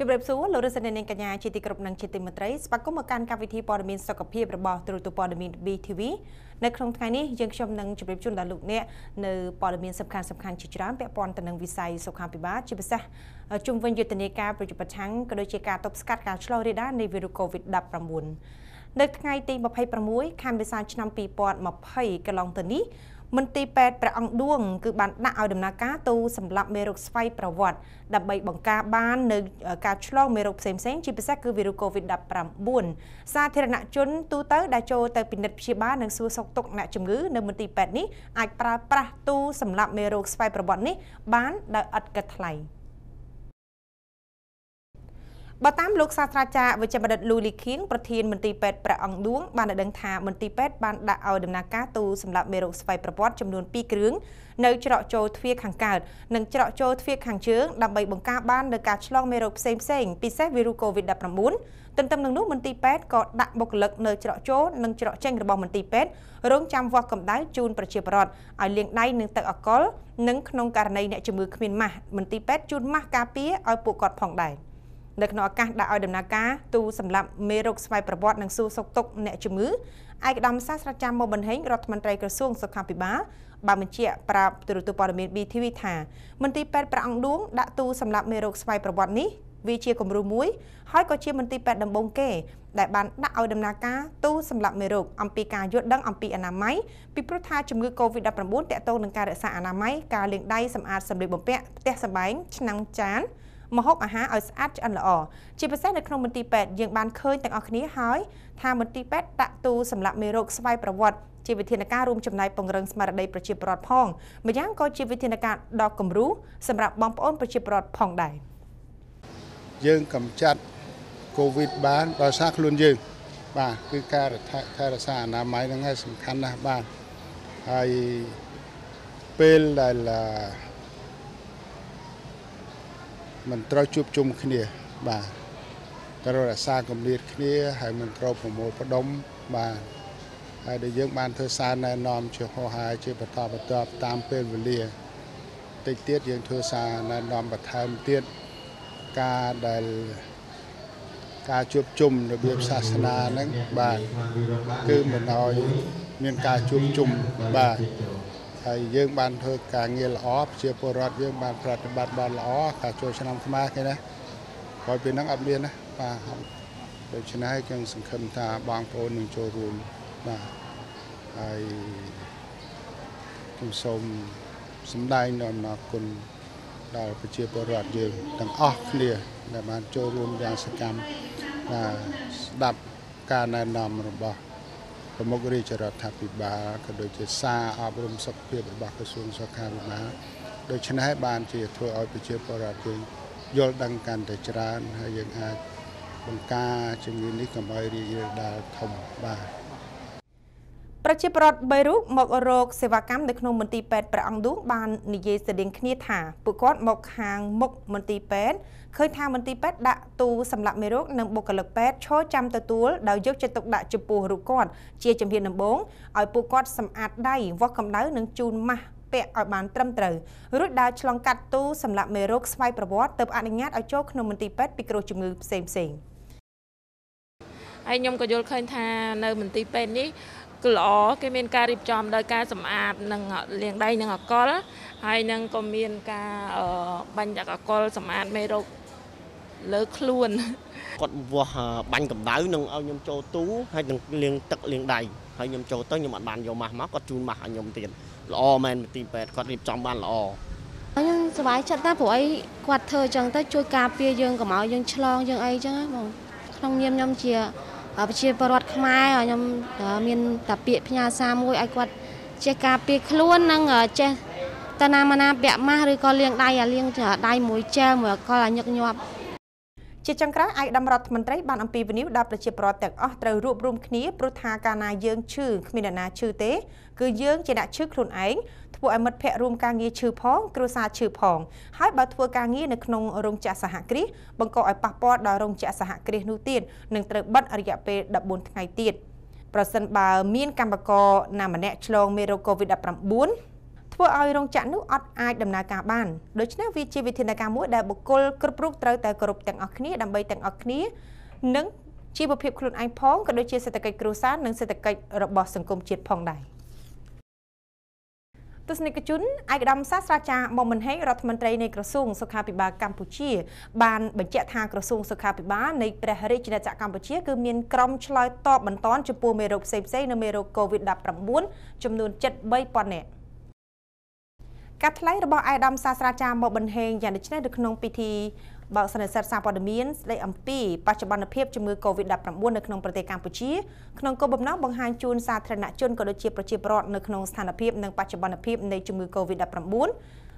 ជម្រាបសួរលោករិទ្ធិនាងកញ្ញាជាទីគោរពនិងជាទីមេត្រីស្វាគមន៍មកកាន់កម្មវិធីព័ត៌មានសុខភាពរបស់ទូរទស្សន៍ព័ត៌មាន BTV នៅក្នុងថ្ងៃនេះយើងខ្ញុំនឹងជម្រាបជូនដល់លោកអ្នកនៅព័ត៌មានសំខាន់សំខាន់ជាច្រើនពាក់ព័ន្ធទៅនឹងវិស័យសុខាភិបាលជាពិសេសជុំវិញយុទ្ធនាការប្រយុទ្ធប្រឆាំងក៏ដូចជាការទប់ស្កាត់ការឆ្លងរាលដាលនៃវីរុស COVID-19 នៅថ្ងៃទី26ខែមេសាឆ្នាំ2020កន្លងទៅនេះ មន្ទីរពេទ្យព្រះអង្គឌួងគឺបានដាក់ឲ្យដំណើរការទូសម្រាប់មេរោគស្វ័យប្រវត្តិដើម្បីបង្ការបាននៅការឆ្លងមេរោគផ្សេងៗជាពិសេសគឺវីរុស COVID-19 សាធារណជនទូទៅដែលចូលទៅពិនិត្យព្យាបាលនិងសួរសុខទុក្ខអ្នកជំងឺនៅមន្ទីរពេទ្យនេះអាចប្រើប្រាស់ទូសម្រាប់មេរោគស្វ័យប្រវត្តិនេះបានដោយឥតគិតថ្លៃ។ បើតាមលោកសាស្ត្រាចារ្យវិជ្ជបណ្ឌិតលូលីខៀងប្រធានមន្ទីរពេទ្យព្រះអង្គឌួងបានដឹងថាមន្ទីរពេទ្យបានដាក់ឲ្យដំណើរការទូសម្រាប់មេរោគស្វ័យប្រវត្តិចំនួន2គ្រឿងនៅច្រកចូលទ្វារខាងកើតនិងច្រកចូលទ្វារខាងជើងដើម្បីបង្ការបាននៅការឆ្លងមេរោគផ្សេងផ្សេងពិសេសវីរុស COVID-19 ទន្ទឹមនឹងនោះមន្ទីរពេទ្យក៏ដាក់បុគ្គលិកនៅច្រកចូលនិងច្រកចេញរបស់មន្ទីរពេទ្យរងចាំវាស់កម្ដៅជូនប្រជាពលរដ្ឋឲ្យលាងដៃនឹងទឹកអាល់កុលនិងក្នុងករណីអ្នកជំងឺគ្មានម៉ាស់មន្ទីរពេទ្យជូនម៉ាស់ការពារឲ្យពួកគាត់ផងដែរ។ នៅក្នុងឱកាសដាក់ឲ្យដំណើរការទូសម្រាប់មេរោគស្វ័យប្រវត្តិនិងសួរសុខទុក្ខអ្នកជំងឺឯកឧត្តមសាស្ត្រាចារ្យមកបន្ថេងរដ្ឋមន្ត្រីក្រសួងសុខាភិបាលបានបញ្ជាក់ប្រាប់ទូរទស្សន៍ព័ត៌មាន BTV ថាមន្ទីរពេទ្យព្រះអង្គឌួងដាក់ទូសម្រាប់មេរោគស្វ័យប្រវត្តិនេះវាជាគំរូមួយហើយក៏ជាមន្ទីរពេទ្យដំបូងគេដែលបានដាក់ឲ្យដំណើរការទូសម្រាប់មេរោគអំពីការយល់ដឹងអំពីអនាម័យពីព្រោះថាជំងឺ Covid-19 តាក់ទងនឹងការរក្សាអនាម័យការលាងដៃសម្អាតសម្លៀកបំពាក់ផ្ទះសម្បែងឆ្នាំងចាន ម្ហូបអាហារឲ្យស្អាតឆ្អិនល្អជាពិសេសនៅក្នុងមន្ទីរពេទ្យយើងបានឃើញទាំងអស់គ្នាហើយថាមន្ទីរពេទ្យដាក់ទូសម្រាប់មេរោគស្វ័យប្រវត្តិជាវិធានការរួមចំណែកពង្រឹងស្មារតីប្រជាពលរដ្ឋផងម្យ៉ាងក៏ជាវិធានការដ៏គំរូសម្រាប់បងប្អូនប្រជាពលរដ្ឋផងដែរយើងកម្ចាត់កូវីដបានដោយសារខ្លួនយើង បាទគឺការថែរក្សាអនាម័យហ្នឹងឯងសំខាន់ណាស់បាទហើយពេលដែល មិនត្រូវជួបជុំគ្នាបាទត្រូវរក្សាកម្រិតគ្នាហើយមិនត្រូវប្រមូលផ្ដុំបាទហើយដែលយើងបានធ្វើសារណែនាំជាហោហាយជាបន្តបន្ទាប់តាមពេលវេលាតិចទៀតយើងធ្វើសារណែនាំបន្ថែមទៀតការដែលការជួបជុំរបៀបសាសនាហ្នឹងបាទគឺមិនឲ្យមានការជួបជុំបាទ ហើយយើងបានធ្វើការងារល្អប្រជាពលរដ្ឋយើងបានប្រតិបត្តិបានល្អការចូលឆ្នាំខ្មែរគេណាក្រោយពីហ្នឹងអត់មានណាបាទដូច្នេះខ្ញុំសង្ឃឹមថាបងប្អូននឹងចូលរួមបាទហើយខ្ញុំសូមសម្ដែងនូវអំណរគុណដល់ប្រជាពលរដ្ឋយើងទាំងអស់គ្នាដែលបានចូលរួមយ៉ាងសកម្មស្ដាប់ការណែនាំរបស់ ប្រមុខរាជរដ្ឋាភិបាលក៏ដូចជាសារអប់រំសុខភាពរបស់ក្រសួងសុខាភិបាលដូច្នេះបានជាធ្វើឲ្យប្រជាពលរដ្ឋយើងយល់ដឹងកាន់តែច្រើនហើយយើងអាចបង្ការជំងឺនេះកុំឲ្យរីករាលដាលធំបាទ ប្រជាពលរដ្ឋ3រូបមករកសេវាកម្មនៅក្នុងមន្ទីរពេទ្យព្រះអង្គឌួងបាននិយាយស្តីងគ្នាថាពួកគាត់មកខាងមុខមន្ទីរពេទ្យឃើញថាមន្ទីរពេទ្យដាក់ទូសម្រាប់មេរោគនិងបុគ្គលិកពេទ្យឈរចាំទទួលដោយយកចិត្តទុកដាក់ចំពោះរូបគាត់ជាជំហានដំបូងឲ្យពួកគាត់សម្អាតដៃវាស់កម្ដៅនិងជូនម៉ាស់ពាក់ឲ្យបានត្រឹមត្រូវរួចដើរឆ្លងកាត់ទូសម្រាប់មេរោគស្វ័យប្រវត្តិទៅអនុញ្ញាតឲ្យចូលក្នុងមន្ទីរពេទ្យពីគ្រោះជំងឺផ្សេងផ្សេងហើយខ្ញុំក៏យល់ឃើញថានៅមន្ទីរពេទ្យនេះ គឺល្អគេមានការរៀបចំដោយការសម្អាតនិងលាងដៃនឹងអកល ហើយនឹងក៏មានការបាញ់ដាក់អកលសម្អាតមេរោគលើខ្លួនគាត់វាស់បាញ់កម្ដៅនឹងឲ្យខ្ញុំចូលទូហើយនឹងលាងទឹកលាងដៃហើយខ្ញុំចូលទៅខ្ញុំអត់បានយកម៉ាស់មកគាត់ជូនម៉ាស់ឲ្យខ្ញុំទៀតល្អមែនទីពេទ្យគាត់រៀបចំបានល្អខ្ញុំសប្បាយចិត្តណាស់ព្រោះអីគាត់ធ្វើអញ្ចឹងទៅជួយការពារយើងកុំឲ្យយើងឆ្លងយើងអីអញ្ចឹងណាបងក្នុងនាមខ្ញុំជា ប្រជាពលរដ្ឋខ្មែរខ្ញុំមានតាពាក្យផ្ញើសារមួយឲ្យគាត់ចេះការពារខ្លួននិងចេះតាណាមណាពាក់ម៉ាស់ឬក៏លាងដៃអាលាងដៃមួយចែលមួយកលឲ្យញឹកញាប់ជាចុងក្រោយឯកឧត្តមរដ្ឋមន្ត្រីបានអំពាវនាវដល់ប្រជាពលរដ្ឋទាំងអស់ត្រូវរួបរวมគ្នាព្រោះថាកាលណាយើងឈឺគ្មានអ្នកណាឈឺទេគឺយើងជាអ្នកឈឺខ្លួនឯង ធ្វើឲ្យមិត្តភ័ក្តិរួមការងារឈឺផង គ្រួសារឈឺផងហើយបើធ្វើការងារនៅក្នុងរោងចក្រសហគ្រាសបង្កឲ្យប៉ះពាល់ដល់រោងចក្រសហគ្រាសនោះទៀតនឹងត្រូវបិទរយៈពេល14ថ្ងៃទៀតប្រសិនបើមានកម្មករណាម្នាក់ឆ្លងមេរោគ COVID-19 ធ្វើឲ្យរោងចក្រនោះអត់អាចដំណើរការបានដូច្នេះវាជាវិធានការមួយដែលបុគ្គលគ្រប់រូបត្រូវតែគោរពទាំងអស់គ្នាដើម្បីទាំងអស់គ្នានិងជីវភាពខ្លួនឯងផងក៏ដូចជាសេដ្ឋកិច្ចគ្រួសារនិងសេដ្ឋកិច្ចរបស់សង្គមជាតិផងដែរ ទស្សនិកជនឯកឧត្តមសាស្ត្រាចារ្យមុំមិនហេងរដ្ឋមន្ត្រីនៃក្រសួងសុខាភិបាលកម្ពុជាបានបញ្ជាក់ថាក្រសួងសុខាភិបាលនៃព្រះរាជាណាចក្រកម្ពុជាគឺមានក្រុមឆ្លើយតបបន្តចំពោះមេរោគផ្សេងៗនិងមេរោគ COVID-19 ចំនួន73,000នាក់ការថ្លែងរបស់ឯកឧត្តមសាស្ត្រាចារ្យមកបន្ហេងយ៉ាងដូចនេះនៅក្នុងពិធី បើកសន្និសីទសារព័ត៌មានស្ដីអំពីបច្ចុប្បន្នភាពជំងឺ Covid-19 នៅក្នុងប្រទេសកម្ពុជាក្នុងគោលបំណងបង្ហាញជូនសាធារណជនក៏ដូចជាប្រជាពលរដ្ឋនៅក្នុងស្ថានភាពនិងបច្ចុប្បន្នភាពនៃជំងឺ Covid-19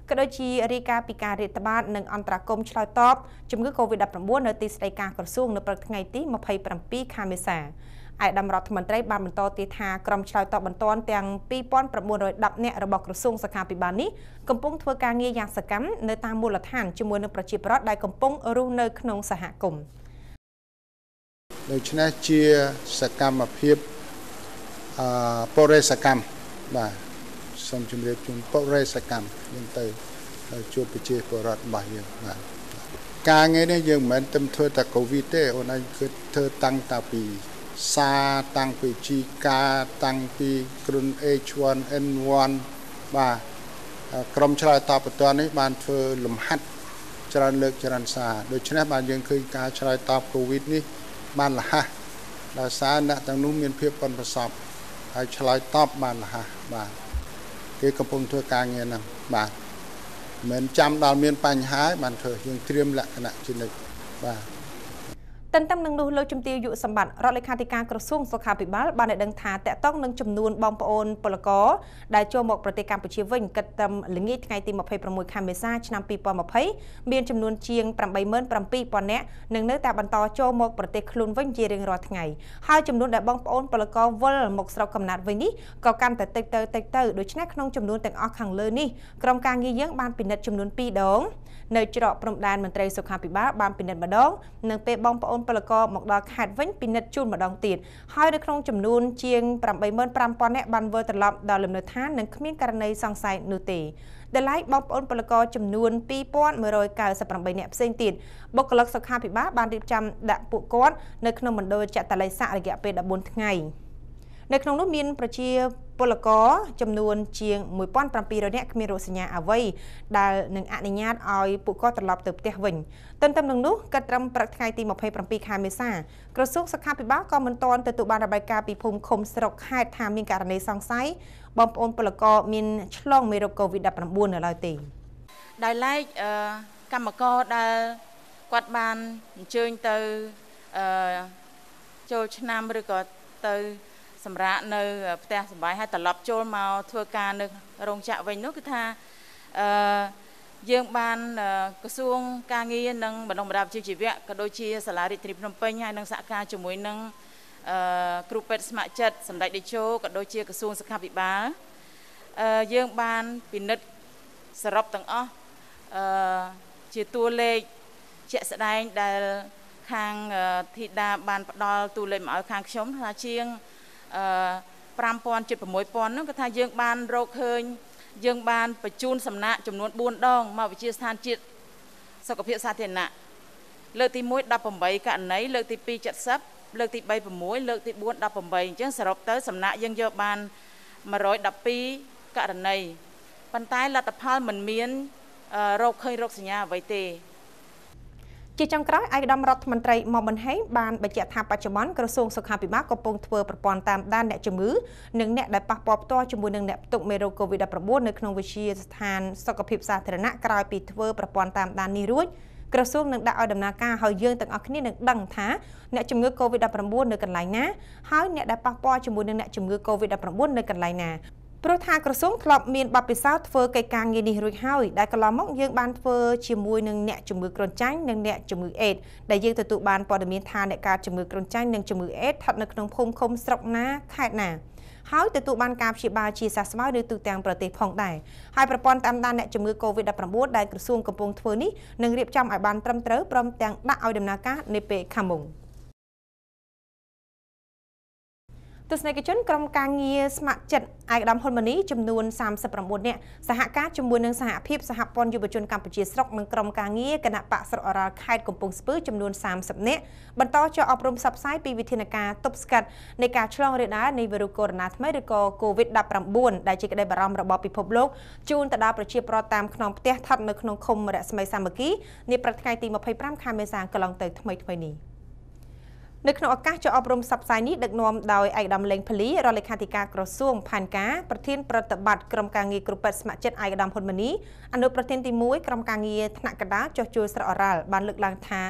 ក៏ដូចជារាយការណ៍ពីការរាតត្បាតនិងអន្តរាគមន៍ឆ្លើយតបជំងឺ Covid-19 នៅទីស្តីការក្រសួងនៅព្រឹកថ្ងៃទី27ខែមេសា ឯកឧត្តមរដ្ឋមន្ត្រីបានបន្តទៀតថាក្រុមឆ្លើយតបបន្ទាន់ទាំង2910នាក់របស់ក្រសួងសុខាភិបាលនេះកំពុងធ្វើការងារយ៉ាងសកម្មនៅតាមមូលដ្ឋានជាមួយនឹងប្រជាពលរដ្ឋដែលកំពុងរស់នៅក្នុងសហគមន៍ដូច្នេះជាសកម្មភាពអឺបរិសកម្មបាទសូមជម្រាបជូនបរិសកម្មយើងទៅជួបប្រជាពលរដ្ឋរបស់យើងបាទការងារនេះយើងមិនមែនតែធ្វើតែកូវីដទេអូនឯងគឺធ្វើតាំងតាពី សាតាំងពីជីកាតាំងពីគ្រុន H1N1 បាទក្រុមឆ្លើយតបបន្ទាន់នេះបានធ្វើលំហាត់ច្រើនលើកច្រើនសារដូច្នេះបានយើងឃើញការឆ្លើយតបកូវីដនេះបានលះដោយសារអ្នកទាំងនោះមានភាពប៉ិនប្រសប់ហើយឆ្លើយតបបានលះបាទគេកំពុងធ្វើការងារហ្នឹងបាទមិនចាំដល់មានបញ្ហាបានធ្វើយើងត្រៀមលក្ខណៈជានិច្ចបាទ ទន្ទឹមនឹងនោះលោកជំទាវយុសម្បត្តិរដ្ឋលេខាធិការក្រសួងសុខាភិបាលបានឲ្យដឹងថាតកតងនឹងចំនួនបងប្អូនពលករដែលចូលមកប្រទេសកម្ពុជាវិញគិតត្រឹមល្ងាចថ្ងៃទី26ខែមេសាឆ្នាំ2020មានចំនួនជាង87000នាក់និងនៅតែបន្តចូលមកប្រទេសខ្លួនវិញជារៀងរាល់ថ្ងៃហើយចំនួនដែលបងប្អូនពលករវិលមកស្រុកកំណើតវិញនេះក៏កាន់តែតិចទៅតិចទៅដូច្នេះក្នុងចំនួនទាំងអស់ខាងលើនេះក្រុមការងារយើងបានពិនិត្យចំនួន2ដងនៅច្រកព្រំដែនមន្ត្រីសុខាភិបាលបានពិនិត្យម្ដងនិងពេលបងប្អូនពលករមកដល់ខេត្តវិញពិនិត្យជូនម្ដងទៀតហើយនៅក្នុងចំនួនជាង85000នាក់បានវិលត្រឡប់ដល់លំនៅឋាននិងគ្មានករណីសង្ស័យនោះទេដែលឡែកបងប្អូនពលករចំនួន2198នាក់ផ្សេងទៀតបុគ្គលិកសុខាភិបាលបានរៀបចំដាក់ពួកគាត់នៅក្នុងមណ្ឌលចតល័យស័ករយៈពេល14ថ្ងៃ នៅក្នុងនោះមានប្រជាពលករចំនួនជាង1700នាក់គ្មានរោគសញ្ញាអ្វីដែលនឹងអនុញ្ញាតឲ្យពួកគាត់ត្រឡប់ទៅផ្ទះវិញទន្ទឹមនឹងនោះកាត់ត្រឹមព្រឹកថ្ងៃទី27ខែមេសាក្រសួងសុខាភិបាលក៏មិនទាន់ទទួលបានរបាយការណ៍ពីភូមិឃុំស្រុកខេត្តថាមានករណីសង្ស័យបងប្អូនពលករមានឆ្លងមេរោគ COVID-19 នៅឡើយទេដោយឡែកកម្មករដែលគាត់បានអញ្ជើញទៅចូលឆ្នាំឬក៏ទៅ សម្រាប់នៅផ្ទះសបាយហើយត្រឡប់ចូលមកធ្វើការនៅរោងចក្រវិញនោះគឺថាអឺយើងបានក្រសួងការងារនិងបណ្ដុំបណ្ដាលវិជ្ជាជីវៈក៏ដូចជាសាលារាជធានីភ្នំពេញហើយនិងសហការជាមួយនឹងអឺគ្រូពេទ្យស្ម័គ្រចិត្តសម្ដេចតេជោក៏ដូចជាក្រសួងសុខាភិបាលអឺយើងបានពិនិត្យសរុបទាំងអស់អឺជាតួលេខជាក់ស្ដែងដែលខាងធីតាបានផ្ដល់តួលេខមកឲ្យខាងខ្ញុំថាជាង 5000ជិត6000ហ្នឹងគឺថាយើងបានរកឃើញយើងបានបញ្ជូនសំណាក់ចំនួន4ដងមកវិជាស្ថានជាតិសុខភាពសាធារណៈលើកទី1 18ករណីលើកទី2 70លើកទី3 6លើកទី4 18អញ្ចឹងសរុបទៅសំណាក់យើងយកបាន112ករណីប៉ុន្តែលទ្ធផលមិនមានរោគឃើញរោគសញ្ញាអ្វីទេ ជាចុងក្រោយឯកឧត្តមរដ្ឋមន្ត្រីមកបន្ហែងបានបញ្ជាក់ថាបច្ចុប្បន្នក្រសួងសុខាភិបាលកំពុងធ្វើប្រព័ន្ធតាមដានអ្នកជំងឺនិងអ្នកដែលប៉ះពាល់ផ្ទាល់ជាមួយនឹងអ្នកផ្ទុកមេរោគ COVID-19 នៅក្នុងវិទ្យាស្ថានសុខភាពសាធារណៈក្រោយពីធ្វើប្រព័ន្ធតាមដាននេះរួចក្រសួងនឹងដាក់ឲ្យដំណើរការហើយយើងទាំងអស់គ្នានឹងដឹងថាអ្នកជំងឺ Covid-19 នៅកន្លែងណាហើយអ្នកដែលប៉ះពាល់ជាមួយនឹងអ្នកជំងឺ Covid-19 នៅកន្លែងណា ព្រោះថាក្រសួងធ្លាប់មានបទពិសោធន៍ធ្វើកិច្ចការងារនេះរួចហើយដែលកន្លងមកយើងបានធ្វើជាមួយនឹងអ្នកជំងឺគ្រុនចាញ់និងអ្នកជំងឺអេដដែលយើងទទួលបានព័ត៌មានថាអ្នកកើតជំងឺគ្រុនចាញ់និងជំងឺអេដស្ថិតនៅក្នុងភូមិឃុំស្រុកណាខេត្តណាហើយទទួលបានការព្យាបាលជាសះស្បើយនៅទូទាំងប្រទេសផងដែរហើយប្រព័ន្ធតាមដានអ្នកជំងឺ Covid-19 ដែលក្រសួងកំពុងធ្វើនេះនឹងរៀបចំឲ្យបានត្រឹមត្រូវព្រមទាំងដាក់ឲ្យដំណើរការនាពេលខាងមុខ ទស្សនិកជនក្រុមការងារស្ម័គ្រចិត្តឯកឧត្តមហ៊ុនម៉ាណីចំនួន39នាក់សហការជាមួយនឹងសហភាពសហព័ន្ធយុវជនកម្ពុជាស្រុកនិងក្រុមការងារគណៈបកស្រុកអរ៉ាល់ខេត្តកំពង់ស្ពឺចំនួន30នាក់បន្តចុះអប់រំផ្សព្វផ្សាយពីវិធានការទប់ស្កាត់នៃការឆ្លងរាលដាលនៃវីរុសកូវីដ -19 ថ្មីឬក៏ COVID-19 ដែលជាក្តីបារម្ភរបស់ពិភពលោកជូនទៅដល់ប្រជាពលរដ្ឋតាមខ្នងផ្ទះស្ថិតនៅក្នុងឃុំរស្មីសាមគ្គីនាព្រឹកថ្ងៃទី25ខែមេសាកន្លងទៅថ្មីៗនេះ នៅក្នុងឱកាសចុះអប់រំសប្តាហ៍នេះដឹកនាំដោយឯកឧត្តមលេងភលីរដ្ឋលេខាធិការក្រសួងផែនការប្រធានប្រតិបត្តិក្រុមការងារគ្រូពេទ្យស្ម័គ្រចិត្តឯកឧត្តមហ៊ុនម៉ាណីអនុប្រធានទី1ក្រុមការងារថ្នាក់កណ្ដាលចុះជួលស្រកអរ៉ាល់បានលើកឡើងថា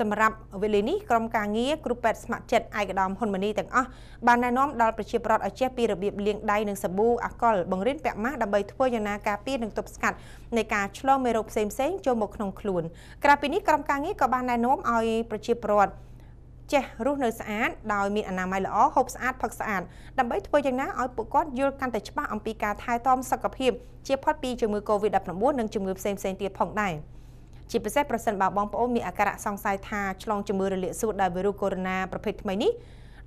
សម្រាប់វេលានេះក្រុមការងារគ្រូពេទ្យស្ម័គ្រចិត្តឯកឧត្តមហ៊ុនម៉ាណីទាំងអស់បានណែនាំដល់ប្រជាពលរដ្ឋឲ្យចេះពីរបៀបលាងដៃនឹងសាប៊ូអាល់កុលបង្រៀនពាក់ម៉ាស់ដើម្បីធ្វើយ៉ាងណាការពារនិងទប់ស្កាត់នៃការឆ្លងមេរោគផ្សេងៗចូលមកក្នុងខ្លួនក្រៅពីនេះក្រុមការងារក៏បានណែនាំឲ្យប្រជាពលរដ្ឋ ចេះរស់នៅស្អាតដោយមានអនាម័យល្អហូបស្អាតផឹកស្អាតដើម្បីធ្វើយ៉ាងណាឲ្យពួកគាត់យល់កាន់តែច្បាស់អំពីការថែទាំសុខភាពជាផុតពីជំងឺ Covid-19 និងជំងឺផ្សេងៗទៀតផងដែរជាពិសេសប្រសិនបើបងប្អូនមានអាការៈសង្ស័យថាឆ្លងជំងឺរលាកសួតដោយវីរុសកូវីដ -19 ប្រភេទថ្មីនេះ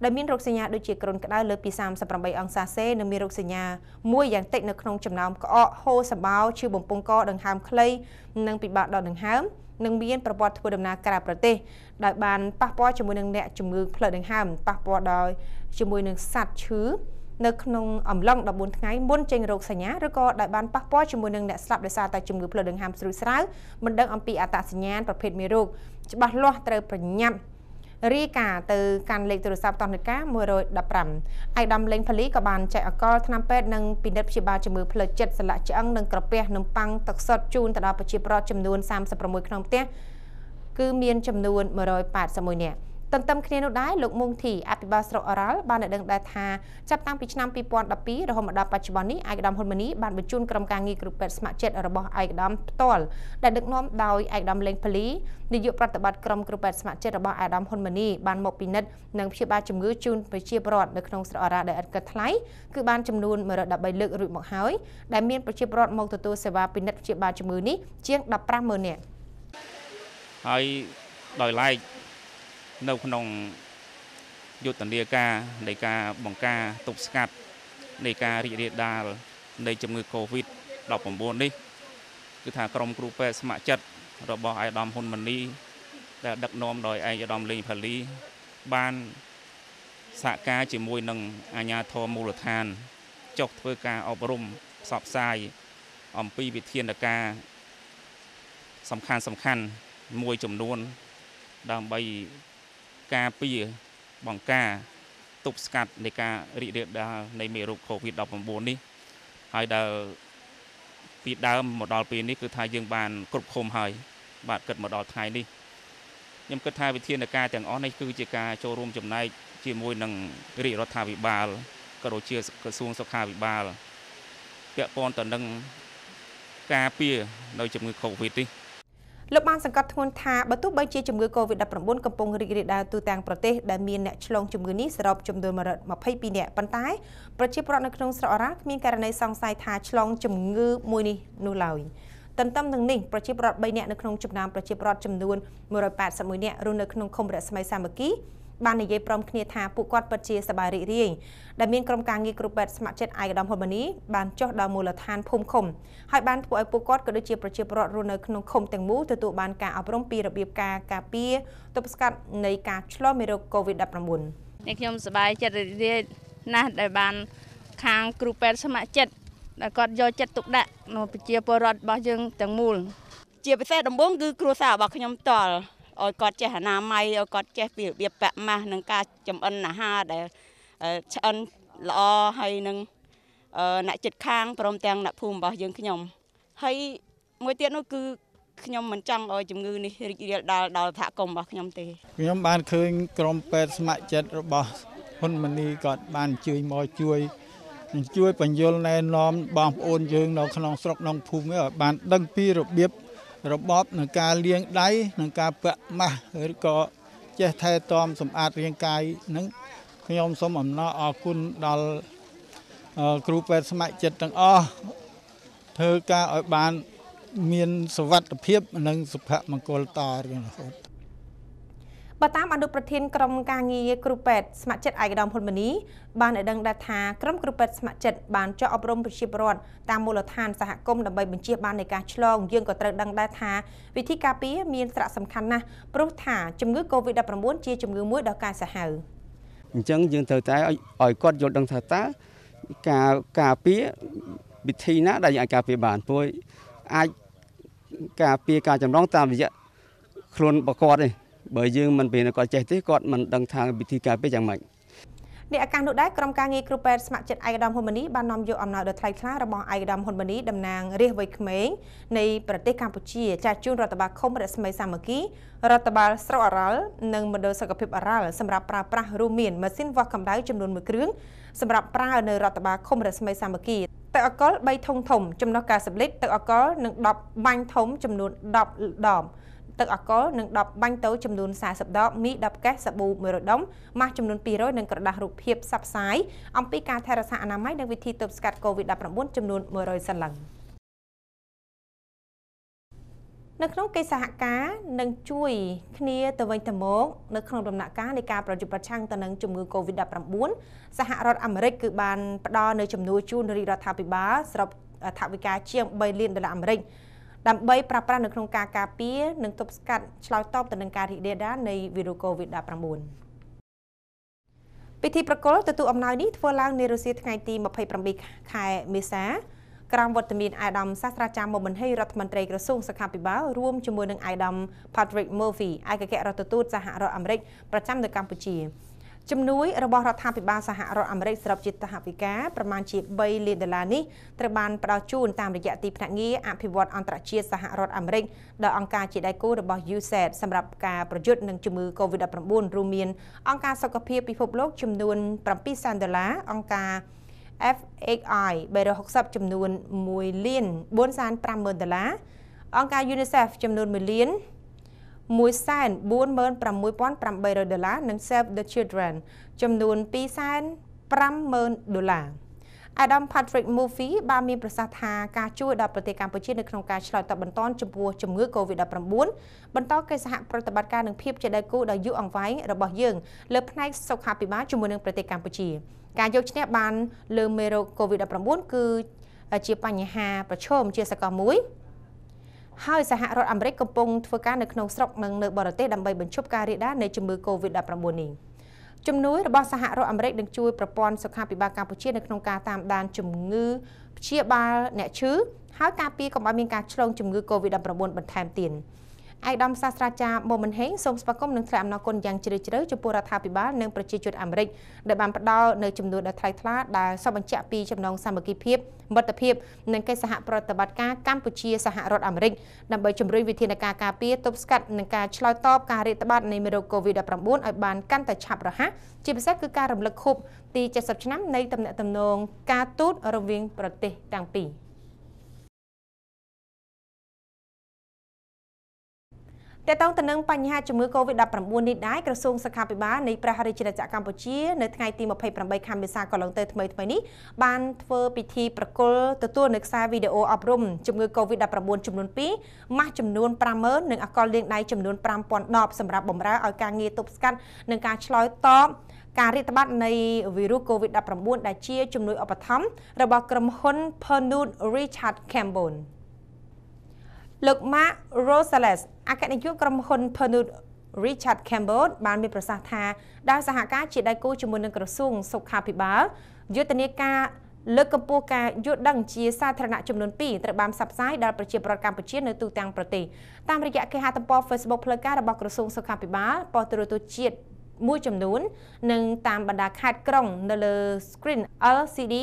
ដែលមានរោគសញ្ញាដូចជាគ្រុនក្តៅលើពី38អង្សាសេនិងមានរោគសញ្ញាមួយយ៉ាងតិចនៅក្នុងចំណោមក្អកហូរសម្បោរឈឺបំពង់កដង្ហើមខ្លីនិងពិបាកដកដង្ហើម និងមានប្រវត្តិធ្វើដំណើរក្រៅប្រទេសដោយបានប៉ះពាល់ជាមួយនឹងអ្នកជំងឺផ្លូវដង្ហើមប៉ះពាល់ដោយជាមួយនឹងសត្វឈឺនៅក្នុងអំឡុង14ថ្ងៃមុនចេញរោគសញ្ញាឬក៏ដែលបានប៉ះពាល់ជាមួយនឹងអ្នកស្លាប់ដោយសារតែជំងឺផ្លូវដង្ហើមស្រួយស្រាវមិនដឹងអំពីអត្តសញ្ញាណប្រភេទមេរោគច្បាស់លាស់ត្រូវប្រញាប់ រាយការណ៍ទៅកាន់លេខទូរស័ព្ទតនការ115ឯកឧត្តមលេងផលីក៏បានចែកអកលថ្នាំពេទ្យនិងពិនិត្យព្យាបាលជំងឺផ្លូវចិត្តសន្លាក់ឆ្អឹងនិងក្រពះនំប៉័ងទឹកសុទ្ធជូនទៅដល់ប្រជាពលរដ្ឋចំនួន36ក្នុងផ្ទះគឺមានចំនួន181នាក់ ទន្ទឹមគ្នានោះដែរលោកមុងធីអភិបាលស្រុកអរ៉ាល់បានដឹងដែរថាចាប់តាំងពីឆ្នាំ2012រហូតមកដល់បច្ចុប្បន្ននេះឯកឧត្តមហ៊ុនម៉ាណីបានបញ្ជូនក្រុមការងារគ្រូពេទ្យស្ម័គ្រចិត្តរបស់ឯកឧត្តមផ្ទាល់ដែលដឹកនាំដោយឯកឧត្តមលេងផលីនាយកប្រតិបត្តិក្រុមគ្រូពេទ្យស្ម័គ្រចិត្តរបស់ឯកឧត្តមហ៊ុនម៉ាណីបានមកពិនិត្យនិងព្យាបាលជំងឺជូនប្រជាពលរដ្ឋនៅក្នុងស្រុកអរ៉ាល់ដែលឥតគិតថ្លៃគឺបានចំនួន113លើករួចមកហើយដែលមានប្រជាពលរដ្ឋមកទទួលសេវាពិនិត្យព្យាបាលជំងឺនេះជាង150,000នាក់ហើយដោយឡែក នៅក្នុងយុទ្ធនាការនៃការបង្ការទប់ស្កាត់នៃការរីករាលដាលនៃជំងឺ Covid-19 នេះគឺថាក្រមគ្រូពេទ្យស្ម័គ្រចិត្តរបស់អាយដាមហ៊ុនម៉ាណីដែលដឹកនាំដោយឯកឧត្តមលេងផាលីបានសហការជាមួយនឹងអាជ្ញាធរមូលដ្ឋានចុះធ្វើការអប់រំផ្សព្វផ្សាយអំពីវិធានការសំខាន់សំខាន់មួយចំនួនដើម្បី ការពារបង្ការទប់ស្កាត់នៃការរីករាលដាលនៃមេរោគ COVID-19 នេះហើយដែលពីដើមមកដល់ពេលនេះគឺថាយើងបានគ្រប់ឃុំហើយ បាទគិតមកដល់ថ្ងៃនេះខ្ញុំគិតថាវិធានការទាំងអស់នេះគឺជាការចូលរួមចំណែកជាមួយនឹងរាជរដ្ឋាភិបាលក៏ដូចជាក្រសួងសុខាភិបាលពាក់ព័ន្ធទៅនឹងការពារនៅជំងឺ Covid នេះ លោកបានសង្កត់ធ្ងន់ថាបើទោះបីជាជំងឺ Covid-19 កំពុងរីករាលដាលទូទាំងប្រទេសដែលមានអ្នកឆ្លងជំងឺនេះសរុបចំនួន122នាក់ប៉ុន្តែប្រជាពលរដ្ឋនៅក្នុងស្រុកអរ៉ាល់គ្មានករណីសង្ស័យថាឆ្លងជំងឺមួយនេះនោះឡើយទន្ទឹមនឹងនេះប្រជាពលរដ្ឋ3នាក់នៅក្នុងចំណោមប្រជាពលរដ្ឋចំនួន181នាក់រស់នៅក្នុងឃុំរស្មីសាមគ្គី បាននិយាយព្រមគ្នាថាពួកគាត់ពិតជាសប្បាយរីករាយដែលមានក្រុមការងារគ្រូពេទ្យស្ម័គ្រចិត្តឯកឧត្តមហ៊ុនម៉ាណីបានចុះដល់មូលដ្ឋានភូមិឃុំហើយបានធ្វើឲ្យពួកគាត់ក៏ដូចជាប្រជាពលរដ្ឋរស់នៅក្នុងឃុំទាំងមូលទទួលបានការអប់រំពីរបៀបការការពារទប់ស្កាត់នៃការឆ្លងមេរោគ COVID-19 នេះខ្ញុំសប្បាយចិត្តរីករាយណាស់ដែលបានខាងគ្រូពេទ្យស្ម័គ្រចិត្តដែលគាត់យកចិត្តទុកដាក់នៅប្រជាពលរដ្ឋរបស់យើងទាំងមូលជាពិសេសដំបូងគឺគ្រួសាររបស់ខ្ញុំតល់ ឲ្យគាត់ចេះអនាម័យឲ្យគាត់ចេះពីរបៀបពាក់ម៉ាស់និងការចំអិនអាហារដែលឆ្អិនល្អហើយនឹងអ្នកចិត្តខាងព្រមទាំងអ្នកភូមិរបស់យើងខ្ញុំហើយមួយទៀតនោះគឺខ្ញុំមិនចង់ឲ្យជំងឺនេះរីករាលដាលដល់សហគមន៍របស់ខ្ញុំទេខ្ញុំបានឃើញក្រុមពេទ្យស្ម័គ្រចិត្តរបស់ហ៊ុនម៉ាណីគាត់បានជួយមកជួយជួយបញ្យលណែនាំបងប្អូនយើងនៅក្នុងស្រុកក្នុងភូមិឲ្យបានដឹងពីរបៀប របបនឹងការលាងដៃនឹងការពាក់ម៉ាស់ឬក៏ចេះថែទាំសម្អាតរាងកាយនឹងខ្ញុំសូមអំណរអគុណដល់គ្រូពេទ្យស្ម័គ្រចិត្តទាំងអស់ធ្វើការឲ្យបានមានសុវត្ថិភាពនិងសុភមង្គលតរហូត បើតាមអនុប្រធានក្រុមការងារគ្រូពេទ្យស្ម័គ្រចិត្តឯកឧត្តមហ៊ុនម៉ាណីបានឲ្យដឹងដែរថាក្រុមគ្រូពេទ្យស្ម័គ្រចិត្តបានចុះអប់រំប្រជាពលរដ្ឋតាមមូលដ្ឋានសហគមន៍ដើម្បីបញ្ជៀសបាននៃការឆ្លងយើងក៏ត្រូវដឹងដែរថាវិធីការពារមានសារៈសំខាន់ណាស់ព្រោះថាជំងឺ Covid-19 ជាជំងឺមួយដ៏កាចសាហាវអញ្ចឹងយើងត្រូវតែឲ្យគាត់យល់ដឹងថាតើការការពារវិធីណាដែលយើងអាចការពារបានព្រោះអាចការពារការចម្លងតាមរយៈខ្លួនរបស់គាត់ទេ បើយើងមិនពេលគាត់ចេះទេគាត់មិនដឹងថាវិធីការពារយ៉ាងម៉េចនេះឱកាសនោះដែរក្រុមការងារគ្រូពេទ្យស្ម័គ្រចិត្តឯកឧត្តមហ៊ុនម៉ាណីបាននាំយកអំណោយដ៏ថ្លៃថ្លារបស់ឯកឧត្តមហ៊ុនម៉ាណីតំណាងរាជវ័យក្មេងនៃប្រទេសកម្ពុជាចាស់ជូនរដ្ឋបាលឃុំរស្មីសាមគ្គីរដ្ឋបាលស្រុកអរ៉ាល់និងមណ្ឌលសុខភាពអរ៉ាល់សម្រាប់ប្រើប្រាស់រួមមានម៉ាស៊ីនវាស់កម្ដៅចំនួន1គ្រឿងសម្រាប់ប្រើនៅរដ្ឋបាលឃុំរស្មីសាមគ្គីទឹកអកុល3ធុងធំចំណុះ90លីត្រទឹកអកុលនិង10បាញ់ធំចំនួន10ដប ទឹកអាល់កុលនិង10បាញ់តូចចំនួន40ដបមី10កេសសាប៊ូ100ដុំម៉ាស់ចំនួន200និងក្រដាស់រូបភាពផ្សព្វផ្សាយអំពីការថែរក្សាអនាម័យនិងវិធីទប់ស្កាត់ COVID-19 ចំនួន100សន្លឹងនៅក្នុងកិច្ចសហការនឹងជួយគ្នាទៅវិញទៅមកនៅក្នុងដំណាក់កាលនៃការប្រយុទ្ធប្រឆាំងទៅនឹងជំងឺ Covid-19 សហរដ្ឋអាមេរិកគឺបានផ្ដល់នៅជំនួយជូនរាជរដ្ឋាភិបាលសរុបថវិកាជាង3លានដុល្លារអាមេរិក ដើម្បីប្រើប្រាស់នៅក្នុងការការពារនិងទប់ស្កាត់ឆ្លើយតបទៅនឹងការរីករាលដាលនៃវីរុស COVID-19 ពិធីប្រគល់ទទួលអំណោយនេះធ្វើឡើងនៅរុស្ស៊ីថ្ងៃទី27ខែមេសាក្រមវត្តមានអាដាមសាស្ត្រាចារ្យមុំមិនហេរដ្ឋមន្ត្រីក្រសួងសុខាភិបាលរួមជាមួយនឹងអាដាម Patrick Murphy ឯកអគ្គរដ្ឋទូតសហរដ្ឋអាមេរិកប្រចាំនៅកម្ពុជា ជំនួយរបស់រដ្ឋាភិបាលសហរដ្ឋអាមេរិកសរុបជាថវិកាប្រមាណជា3លានដុល្លារនេះត្រូវបានផ្ដល់ជូនតាមរយៈទីភ្នាក់ងារអភិវឌ្ឍអន្តរជាតិសហរដ្ឋអាមេរិកដល់អង្គការជាដៃគូរបស់ USAID សម្រាប់ការប្រយុទ្ធនឹងជំងឺ Covid-19 រួមមានអង្គការសុខភាពពិភពលោកចំនួន7សែនដុល្លារអង្គការ FHI 360ចំនួន1លាន4សែន50,000ដុល្លារអង្គការ UNICEF ចំនួន1លាន 146,800ដុល្លារនិង Save the Children ចំនួន250,000ដុល្លារអាដាម Patrick Murphy បានមានប្រសាសន៍ថាការជួយដល់ប្រទេសកម្ពុជានៅក្នុងការឆ្លើយតបបន្តចំពោះជំងឺ Covid-19 បន្តកិច្ចសហប្រតិបត្តិការនឹងភាពជាដៃគូដ៏យូរអង្វែងរបស់យើងលើផ្នែកសុខាភិបាលជាមួយនឹងប្រទេសកម្ពុជា ការយកឈ្នះបានលើមេរោគ Covid-19 គឺជាបញ្ហាប្រឈមជាសកលមួយ ហើយសហរដ្ឋអាមេរិកកំពុងធ្វើការនៅក្នុងស្រុកនិងនៅបរទេសដើម្បីបញ្ឈប់ការរាលដាលនៃជំងឺ Covid-19 នេះជំនួយរបស់សហរដ្ឋអាមេរិកនឹងជួយប្រព័ន្ធសុខាភិបាលកម្ពុជានៅក្នុងការតាមដានជំងឺព្យាបាលអ្នកឈឺហើយការពារកុំឲ្យមានការឆ្លងជំងឺ Covid-19 បន្ថែមទៀត។ ឯកឧត្តមសាស្ត្រាចារ្យមុំមិនហេងសូមស្វាគមន៍និងថ្លែងអំណរគុណយ៉ាងជ្រាលជ្រៅចំពោះរដ្ឋាភិបាលនិងប្រជាជនអាមេរិកដែលបានផ្ដល់នៅចំនួនដ៏ថ្លៃថ្លាដែលសបញ្ជាក់ពីចំណងសាមគ្គីភាពមិត្តភាពនិងកិច្ចសហប្រតិបត្តិការកម្ពុជាសហរដ្ឋអាមេរិកដើម្បីជំរុញវិធានការការពារទប់ស្កាត់និងការឆ្លើយតបការរាតត្បាតនៃមេរោគ COVID-19 ឲ្យបានកាន់តែឆាប់រហ័សជាពិសេសគឺការរំលឹកខួបទី70ឆ្នាំនៃទំនាក់ទំនងការទូតរវាងប្រទេសទាំងពីរ។ តកតងទៅនឹងបញ្ហាជំងឺ Covid-19 នេះដែរក្រសួងសុខាភិបាលនៃព្រះរាជាណាចក្រកម្ពុជានៅថ្ងៃទី28ខែមេសាកន្លងទៅថ្មីថ្មីនេះបានធ្វើពិធីប្រគល់ទទួលនៅខ្សែវីដេអូអប់រំជំងឺ Covid-19 ចំនួន2ម៉ាស់ចំនួន50000និងអកលលាងដៃចំនួន5000ដបសម្រាប់បម្រើឲ្យការងារទប់ស្កាត់និងការឆ្លើយតបការរាតត្បាតនៃវីរុស COVID-19 ដែលជាជំនួយឧបត្ថម្ភរបស់ក្រុមហ៊ុន Pernod Ricard Cambon លោក Mark Rosales អគ្គនាយកក្រុមហ៊ុន Pernod Richard Campbell បានមានប្រសាសន៍ថាដោយសហការជាដៃគូជាមួយនឹងក្រសួងសុខាភិបាលយុទ្ធនាការលើកកម្ពស់ការយល់ដឹងជាសាធារណៈចំនួន2ត្រូវបានផ្សព្វផ្សាយដល់ប្រជាពលរដ្ឋកម្ពុជានៅទូទាំងប្រទេសតាមរយៈគេហទំព័រ Facebook ផ្លូវការរបស់ក្រសួងសុខាភិបាលប៉ុស្តិ៍ទូរទស្សន៍ជាតិ មួយចំនួននិងតាមបណ្ដាខេត្តក្រុងនៅលើ screen LCD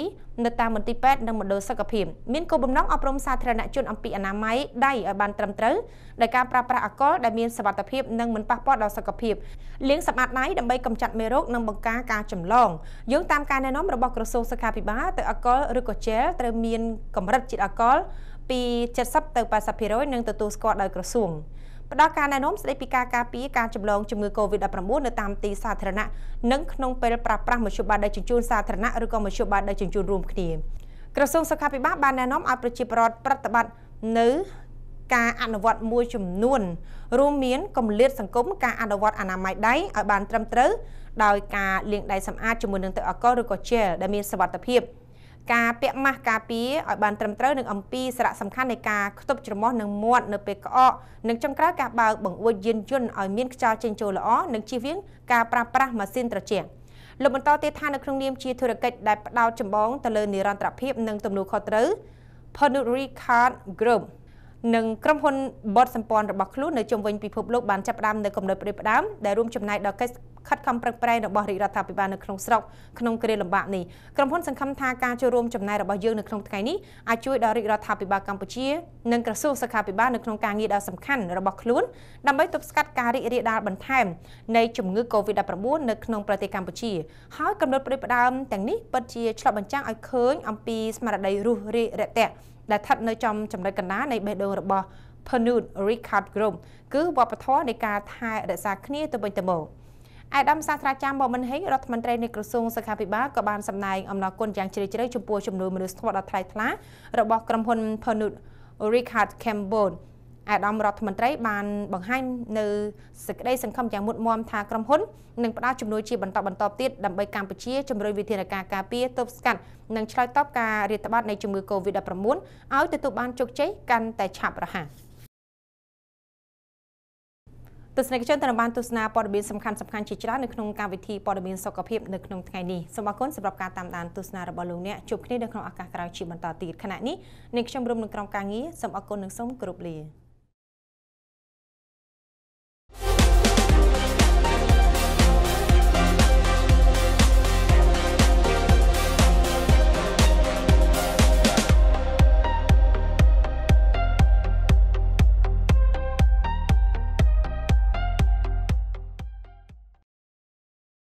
នៅតាមមន្ទីរពេទ្យនិងមណ្ឌលសុខភាពមានគោលបំណងអប់រំសាធារណជនអំពីអនាម័យដៃឲ្យបានត្រឹមត្រូវដោយការប្រើប្រាស់អកុលដែលមានសុវត្ថិភាពនិងមិនប៉ះពាល់ដល់សុខភាពលាងសម្អាតដៃដើម្បីកម្ចាត់មេរោគនិងបង្ការការចម្លងយោងតាមការណែនាំរបស់ក្រសួងសុខាភិបាលទៅអកុលឬក៏ជែលត្រូវមានកម្រិតជាតិអកុលពី70ទៅ80%និងទទួលស្គាល់ដោយក្រសួង ផ្ដល់ការណែនាំស្តីពីការការពារការចម្លងជំងឺ Covid-19 នៅតាមទីសាធារណៈនិងក្នុងពេលប្រើប្រាស់មធ្យោបាយដឹកជញ្ជូនសាធារណៈឬក៏មធ្យោបាយដឹកជញ្ជូនរួមគ្នាក្រសួងសុខាភិបាលបានណែនាំឲ្យប្រជាពលរដ្ឋប្រតិបត្តិនៅការអនុវត្តមួយចំនួនរួមមានកម្រិតសង្គមការអនុវត្តអនាម័យដៃឲ្យបានត្រឹមត្រូវដោយការលាងដៃសម្អាតជាមួយនឹងទឹកអាល់កុលឬក៏ gel ដែលមានសុវត្ថិភាព ការពាក់ម៉ាស់ការពារឲ្យបានត្រឹមត្រូវនឹងអំពីសារៈសំខាន់នៃការខ្ទប់ច្រមុះនឹងមាត់នៅពេលក្អកនិងចុងក្រោយការបើកបង្អួចយានយន្តឲ្យមានខ្យល់ចេញចូលល្អនិងជៀសវាងការប្រើប្រាស់ម៉ាស៊ីនត្រជាក់លោកបន្តទៀតថានៅក្នុងនាមជាធុរកិច្ចដែលផ្ដោតចម្បងទៅលើនិរន្តរភាពនិងទំនួលខុសត្រូវ Pernod Ricard Group និងក្រុមហ៊ុនបតសម្ព័ន្ធរបស់ខ្លួននៅជុំវិញពិភពលោកបានចាប់ផ្ដើមនៅកំណត់ផ្ដេសផ្ដាំដែលរួមចំណែកដល់កិច្ច ខិតខំប្រឹងប្រែងរបស់រាជរដ្ឋាភិបាលនៅក្នុងស្រុកក្នុងគ្រាលំបាកនេះក្រុមហ៊ុនសង្ឃឹមថាការចូលរួមចំណែករបស់យើងនៅក្នុងថ្ងៃនេះអាចជួយដល់រាជរដ្ឋាភិបាលកម្ពុជានិងក្រសួងសុខាភិបាលនៅក្នុងការងារដ៏សំខាន់របស់ខ្លួនដើម្បីទប់ស្កាត់ការរីករាលដាលបន្ថែមនៃជំងឺ Covid-19 នៅក្នុងប្រទេសកម្ពុជាហើយកំណត់ផ្ដេសផ្ដាំទាំងនេះពិតជាឆ្លុះបញ្ចាំងឲ្យឃើញអំពីស្មារតីរុះរាយរាក់ទាក់ដែលស្ថិតនៅចំចំណុចកណ្ដាលនៃបេះដូងរបស់ Pernod Ricard Group គឺវប្បធម៌នៃការថែរក្សាគ្នាទៅវិញទៅមក ឯកឧត្តមសាស្ត្រាចារ្យមកមិនហេងរដ្ឋមន្ត្រីនៃក្រសួងសុខាភិបាលក៏បានសម្ដែងអំណរគុណយ៉ាងជ្រាលជ្រៅចំពោះចំនួនមនុស្សធម៌ដ៏ថ្លៃថ្លារបស់ក្រុមហ៊ុន Pernod Ricard Cambodia អាដាមរដ្ឋមន្ត្រីបានបង្ហាញនៅសេចក្តីសង្ឃឹមយ៉ាងមុតមមថាក្រុមហ៊ុននឹងផ្ដល់ជំនួយជាបន្តបន្តទៀតដើម្បីកម្ពុជាជំរុញវិធានការការពារទប់ស្កាត់និងឆ្លើយតបការរាតត្បាតនៃជំងឺ Covid-19 ឲ្យទទួលបានជោគជ័យកាន់តែឆាប់រហ័ស ទស្សនិកជនត្រូវបានទស្សនាព័ត៌មានសំខាន់សំខាន់ជាច្រើននៅក្នុងកម្មវិធីព័ត៌មានសុខភាពនៅក្នុងថ្ងៃនេះសូមអរគុណសម្រាប់ការតាមដានទស្សនារបស់លោកអ្នកជួបគ្នានៅក្នុងឱកាសក្រោយជាបន្តទៀតខណៈនេះនាងខ្ញុំរំនឹងក្រុមការងារសូមអរគុណនិងសូមគោរពលា